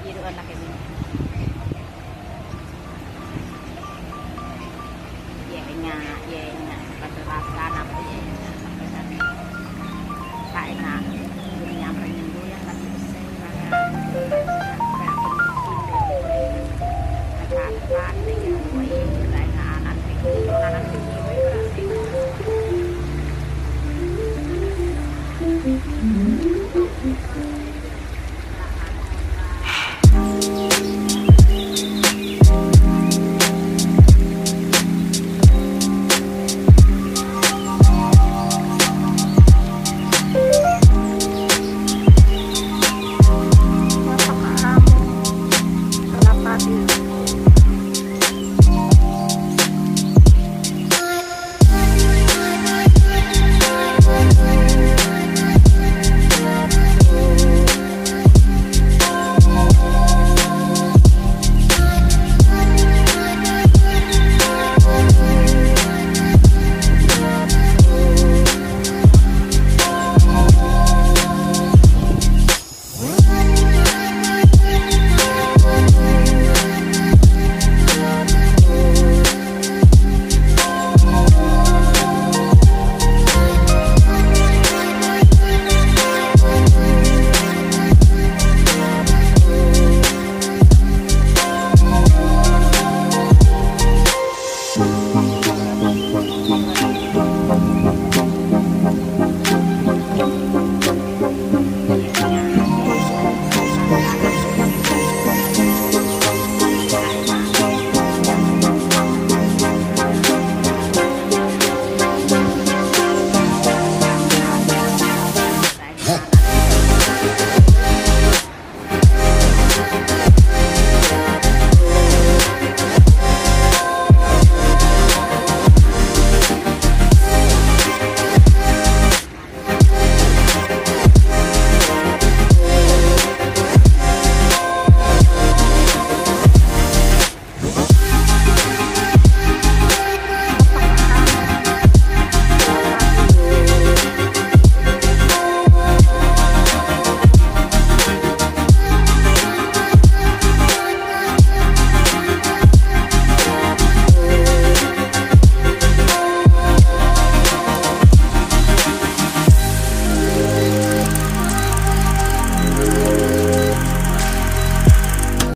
biru anak ini iya, iya, iya, pada rasa apa tak yang you.